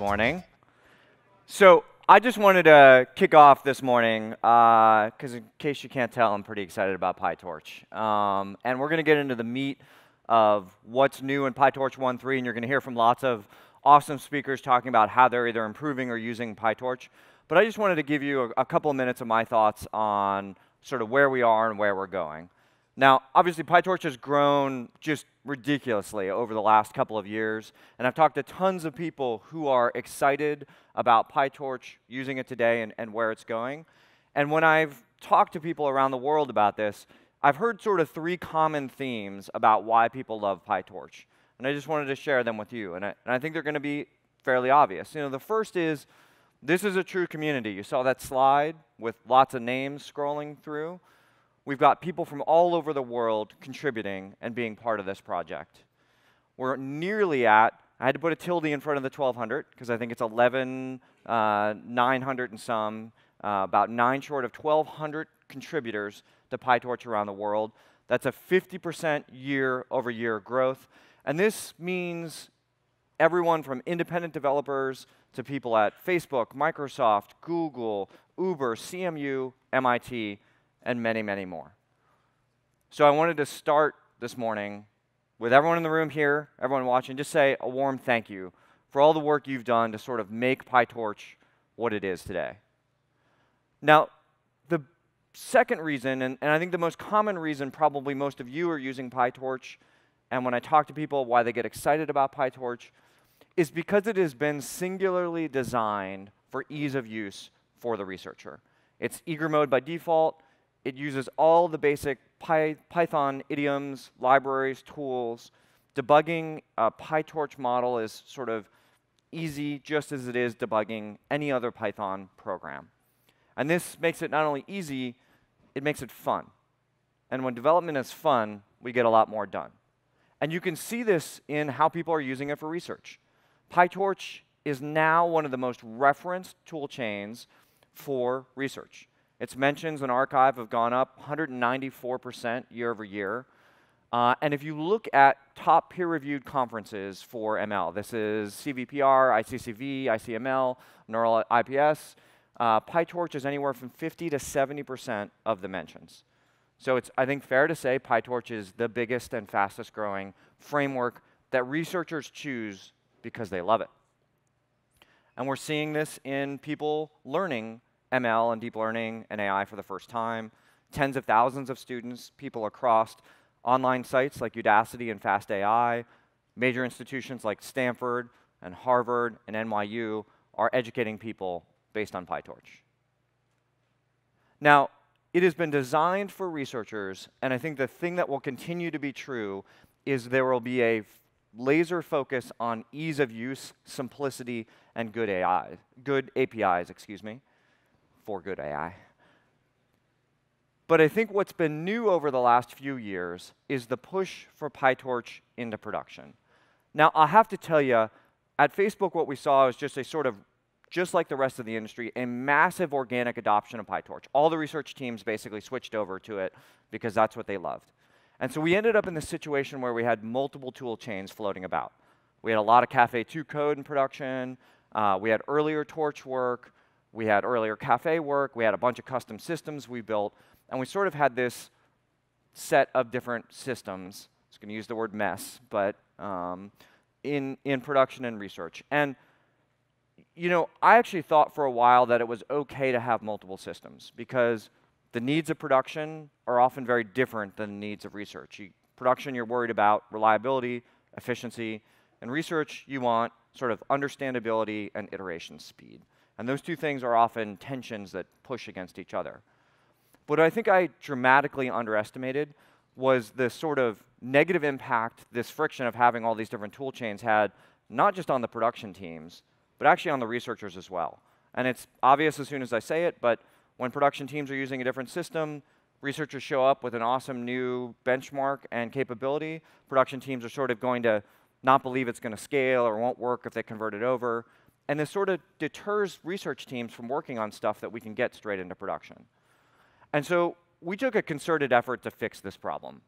morning. So I just wanted to kick off this morning because, uh, in case you can't tell, I'm pretty excited about PyTorch, um, and we're going to get into the meat of what's new in PyTorch 1.3, and you're going to hear from lots of awesome speakers talking about how they're either improving or using PyTorch. But I just wanted to give you a, a couple of minutes of my thoughts on sort of where we are and where we're going. Now, obviously, PyTorch has grown just ridiculously over the last couple of years, and I've talked to tons of people who are excited about PyTorch, using it today, and, and where it's going. And when I've talked to people around the world about this, I've heard sort of three common themes about why people love PyTorch. And I just wanted to share them with you. And I, and I think they're going to be fairly obvious. You know, the first is this is a true community. You saw that slide with lots of names scrolling through. We've got people from all over the world contributing and being part of this project. We're nearly at, I had to put a tilde in front of the 1200 because I think it's 11, uh, 900 and some, uh, about nine short of 1200 contributors to PyTorch around the world. That's a 50% year over year growth. And this means everyone from independent developers to people at Facebook, Microsoft, Google, Uber, CMU, MIT, and many, many more. So I wanted to start this morning with everyone in the room here, everyone watching, just say a warm thank you for all the work you've done to sort of make PyTorch what it is today. Now, the second reason, and, and I think the most common reason probably most of you are using PyTorch, and when I talk to people why they get excited about PyTorch, is because it has been singularly designed for ease of use for the researcher. It's eager mode by default. It uses all the basic Py Python idioms, libraries, tools. Debugging a PyTorch model is sort of easy, just as it is debugging any other Python program. And this makes it not only easy, it makes it fun. And when development is fun, we get a lot more done. And you can see this in how people are using it for research. PyTorch is now one of the most referenced tool chains for research. Its mentions in arXiv have gone up 194% year over year. Uh, and if you look at top peer-reviewed conferences for ML, this is CVPR, ICCV, ICML, Neural IPS, uh, PyTorch is anywhere from 50 to 70% of the mentions. So it's, I think, fair to say PyTorch is the biggest and fastest growing framework that researchers choose because they love it. And we're seeing this in people learning ML and deep learning and AI for the first time. Tens of thousands of students, people across online sites like Udacity and FastAI, major institutions like Stanford and Harvard and NYU are educating people based on PyTorch. Now, it has been designed for researchers, and I think the thing that will continue to be true is there will be a laser focus on ease of use, simplicity, and good AI, good APIs, excuse me for good AI. But I think what's been new over the last few years is the push for PyTorch into production. Now, I have to tell you, at Facebook, what we saw is just a sort of, just like the rest of the industry, a massive organic adoption of PyTorch. All the research teams basically switched over to it because that's what they loved. And so we ended up in this situation where we had multiple tool chains floating about. We had a lot of Caffe 2 code in production. Uh, we had earlier Torch work. We had earlier Caffe work. We had a bunch of custom systems we built. And we sort of had this set of different systems. I was going to use the word mess, but um, in, in production and research. And, you know, I actually thought for a while that it was okay to have multiple systems because the needs of production are often very different than the needs of research. You, production, you're worried about reliability, efficiency. and research, you want sort of understandability and iteration speed. And those two things are often tensions that push against each other. What I think I dramatically underestimated was the sort of negative impact this friction of having all these different tool chains had, not just on the production teams, but actually on the researchers as well. And it's obvious as soon as I say it, but when production teams are using a different system, researchers show up with an awesome new benchmark and capability. Production teams are sort of going to not believe it's going to scale or won't work if they convert it over. And this sort of deters research teams from working on stuff that we can get straight into production. And so we took a concerted effort to fix this problem.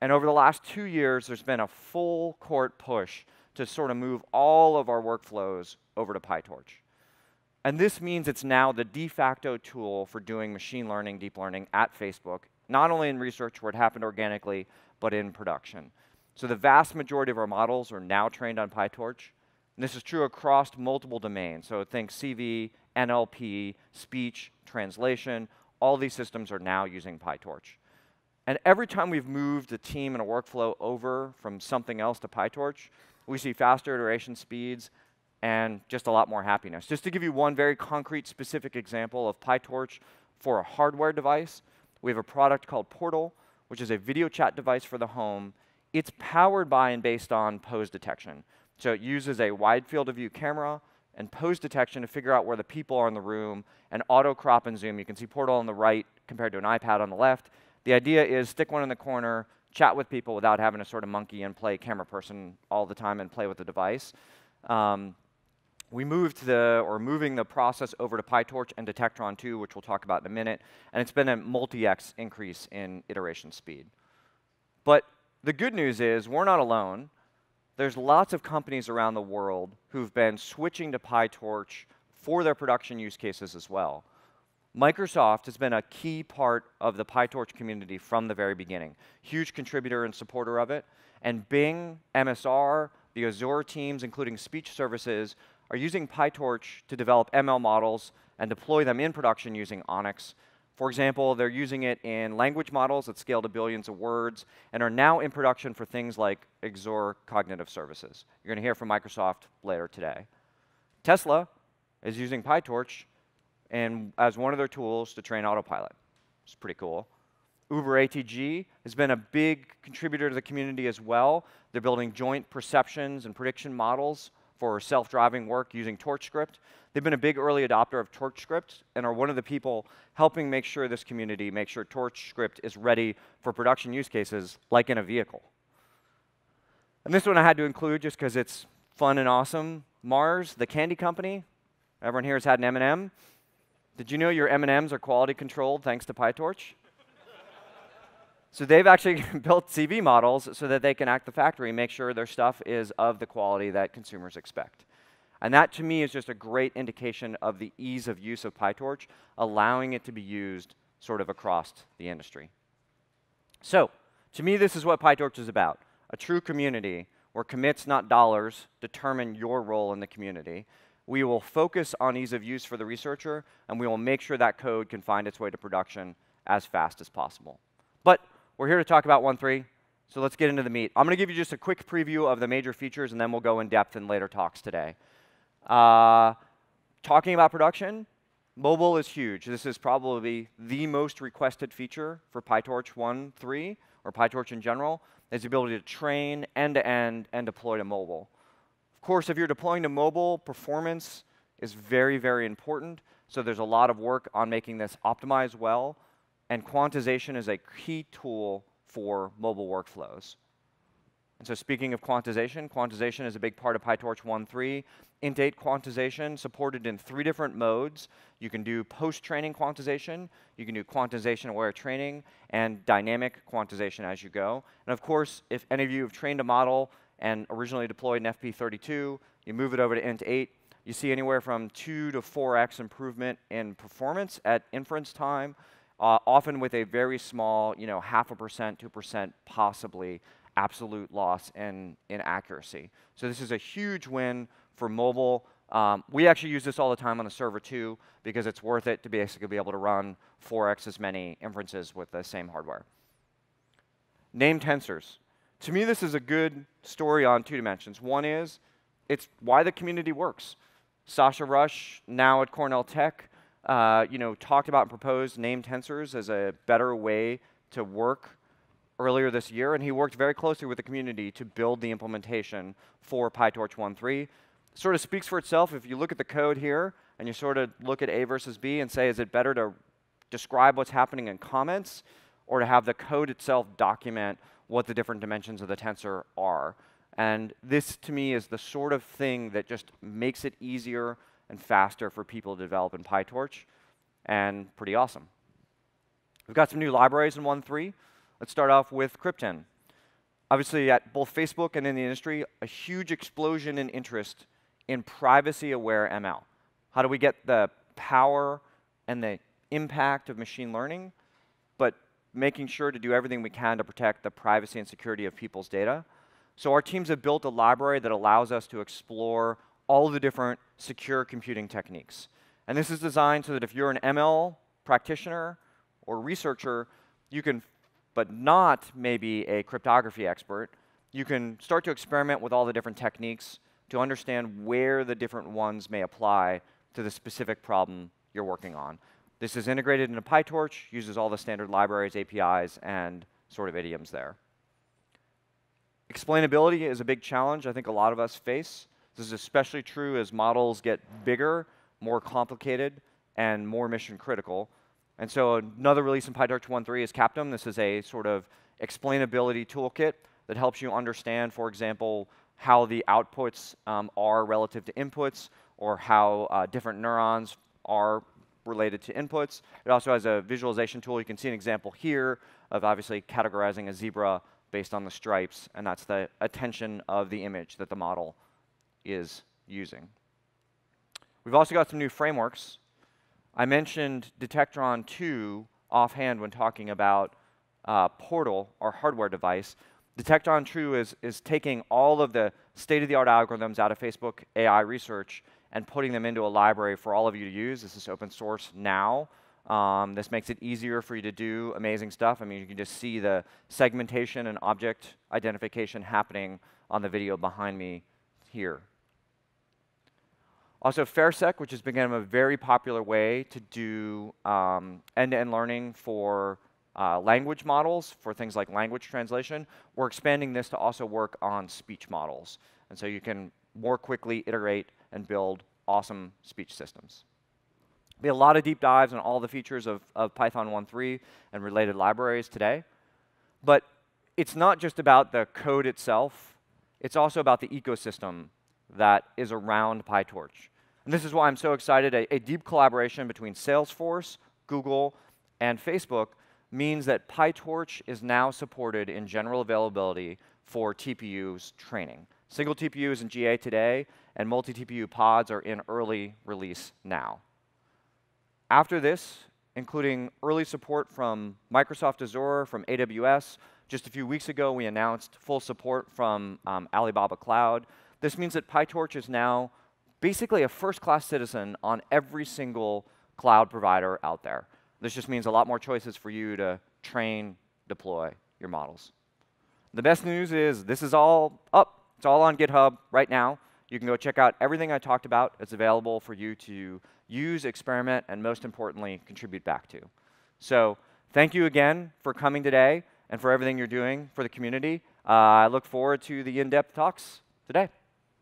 And over the last two years, there's been a full court push to sort of move all of our workflows over to PyTorch. And this means it's now the de facto tool for doing machine learning, deep learning at Facebook, not only in research where it happened organically, but in production. So the vast majority of our models are now trained on PyTorch. And this is true across multiple domains. So think CV, NLP, speech, translation. All these systems are now using PyTorch. And every time we've moved a team and a workflow over from something else to PyTorch, we see faster iteration speeds and just a lot more happiness. Just to give you one very concrete, specific example of PyTorch for a hardware device, we have a product called Portal, which is a video chat device for the home. It's powered by and based on pose detection. So it uses a wide field of view camera and pose detection to figure out where the people are in the room and auto crop and zoom. You can see Portal on the right compared to an iPad on the left. The idea is stick one in the corner, chat with people without having to sort of monkey and play camera person all the time and play with the device. Um, we moved the, or moving the process over to PyTorch and Detectron 2, which we'll talk about in a minute, and it's been a multi-x increase in iteration speed. But the good news is we're not alone. There's lots of companies around the world who've been switching to PyTorch for their production use cases as well. Microsoft has been a key part of the PyTorch community from the very beginning, huge contributor and supporter of it. And Bing, MSR, the Azure teams, including speech services, are using PyTorch to develop ML models and deploy them in production using ONNX. For example, they're using it in language models that scale to billions of words and are now in production for things like Azure Cognitive Services. You're going to hear from Microsoft later today. Tesla is using PyTorch and as one of their tools to train autopilot. It's pretty cool. Uber ATG has been a big contributor to the community as well. They're building joint perceptions and prediction models for self-driving work using TorchScript. They've been a big early adopter of TorchScript and are one of the people helping make sure this community make sure TorchScript is ready for production use cases like in a vehicle. And this one I had to include just because it's fun and awesome. Mars, the candy company. Everyone here has had an M&M. Did you know your M&Ms are quality controlled thanks to PyTorch? So they've actually built CV models so that they can act the factory and make sure their stuff is of the quality that consumers expect. And that to me is just a great indication of the ease of use of PyTorch, allowing it to be used sort of across the industry. So to me, this is what PyTorch is about, a true community where commits, not dollars, determine your role in the community. We will focus on ease of use for the researcher, and we will make sure that code can find its way to production as fast as possible. But we're here to talk about 1.3, so let's get into the meat. I'm going to give you just a quick preview of the major features, and then we'll go in depth in later talks today. Uh, talking about production, mobile is huge. This is probably the most requested feature for PyTorch 1.3, or PyTorch in general, is the ability to train end-to-end -end and deploy to mobile. Of course, if you're deploying to mobile, performance is very, very important. So there's a lot of work on making this optimize well and quantization is a key tool for mobile workflows. And so speaking of quantization, quantization is a big part of PyTorch 1.3. Int8 quantization supported in three different modes. You can do post-training quantization, you can do quantization-aware training, and dynamic quantization as you go. And of course, if any of you have trained a model and originally deployed an FP32, you move it over to Int8, you see anywhere from 2 to 4x improvement in performance at inference time, uh, often with a very small, you know, half a percent, 2% possibly absolute loss in, in accuracy. So this is a huge win for mobile. Um, we actually use this all the time on the server too because it's worth it to basically be able to run 4x as many inferences with the same hardware. Name tensors. To me, this is a good story on two dimensions. One is it's why the community works. Sasha Rush, now at Cornell Tech, uh, you know, talked about and proposed name tensors as a better way to work earlier this year, and he worked very closely with the community to build the implementation for PyTorch 1.3. Sort of speaks for itself if you look at the code here and you sort of look at A versus B and say, is it better to describe what's happening in comments or to have the code itself document what the different dimensions of the tensor are? And this, to me, is the sort of thing that just makes it easier and faster for people to develop in PyTorch, and pretty awesome. We've got some new libraries in 1.3. Let's start off with CrypTen. obviously, at both Facebook and in the industry, a huge explosion in interest in privacy aware ML. How do we get the power and the impact of machine learning, but making sure to do everything we can to protect the privacy and security of people's data? So our teams have built a library that allows us to explore all the different secure computing techniques. And this is designed so that if you're an ML practitioner or researcher, you can, but not maybe a cryptography expert, you can start to experiment with all the different techniques to understand where the different ones may apply to the specific problem you're working on. This is integrated into PyTorch, uses all the standard libraries, APIs, and sort of idioms there. Explainability is a big challenge I think a lot of us face. This is especially true as models get bigger, more complicated, and more mission critical. And so another release in PyTorch 1.3 is Captum. This is a sort of explainability toolkit that helps you understand, for example, how the outputs um, are relative to inputs or how uh, different neurons are related to inputs. It also has a visualization tool. You can see an example here of obviously categorizing a zebra based on the stripes, and that's the attention of the image that the model is using. We've also got some new frameworks. I mentioned Detectron 2 offhand when talking about uh, Portal, our hardware device. Detectron 2 is, is taking all of the state-of-the-art algorithms out of Facebook AI research and putting them into a library for all of you to use. This is open source now. Um, this makes it easier for you to do amazing stuff. I mean, you can just see the segmentation and object identification happening on the video behind me here. Also, fairseq, which has become a very popular way to do um, end-to-end um, learning for uh, language models, for things like language translation. We're expanding this to also work on speech models. And so you can more quickly iterate and build awesome speech systems. Had a lot of deep dives on all the features of, of Python 1.3 and related libraries today. But it's not just about the code itself. It's also about the ecosystem that is around PyTorch. And this is why I'm so excited. A, a deep collaboration between Salesforce, Google, and Facebook means that PyTorch is now supported in general availability for TPUs training. Single TPU is in GA today, and multi-TPU pods are in early release now. After this, including early support from Microsoft Azure, from AWS, just a few weeks ago we announced full support from um, Alibaba Cloud. This means that PyTorch is now basically a first-class citizen on every single cloud provider out there. This just means a lot more choices for you to train, deploy your models. The best news is this is all up it's all on GitHub right now. You can go check out everything I talked about. It's available for you to use, experiment, and most importantly, contribute back to. So thank you again for coming today and for everything you're doing for the community. Uh, I look forward to the in-depth talks today.